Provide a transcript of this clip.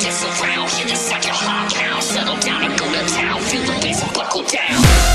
Just that's around. Hear such a hot cow. Settle down and go to town. Feel the bass and buckle down.